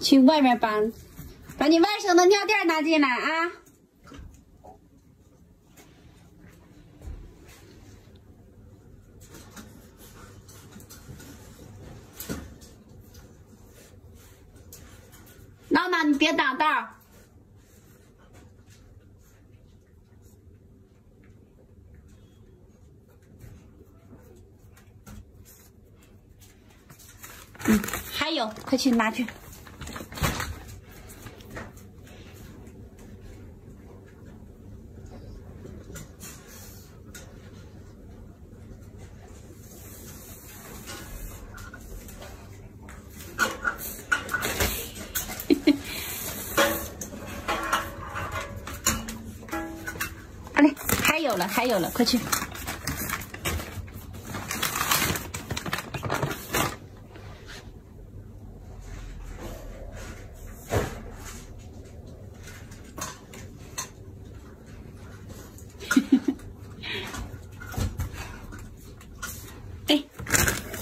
去外面搬，把你外甥的尿垫拿进来啊！闹闹，你别挡道。嗯，还有，快去拿去。好嘞，还有了，还有了，快去。哎，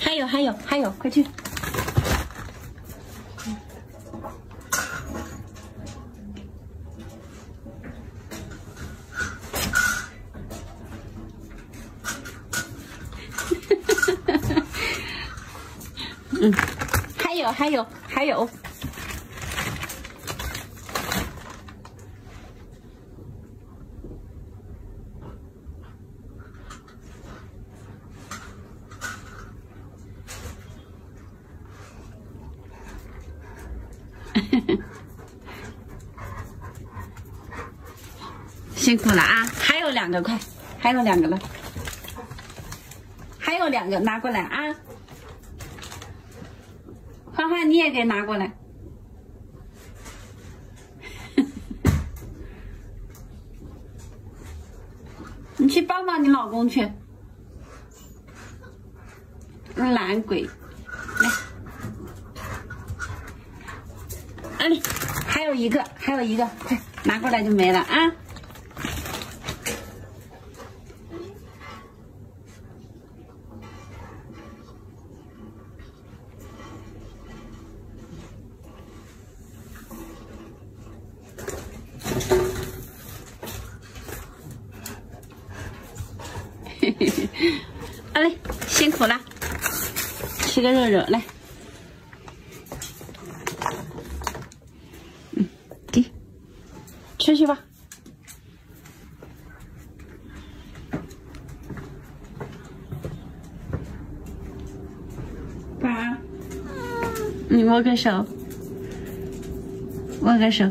还有还有还有，快去！嗯，还有还有还有。辛苦了啊！还有两个，快，还有两个了，还有两个，拿过来啊！欢欢，你也给拿过来。你去帮帮你老公去，懒鬼，来。啊里还有一个，还有一个，快拿过来就没了啊！好嘞，辛苦了，吃个肉肉来。嗯，给。吃去吧，爸，你握个手，握个手。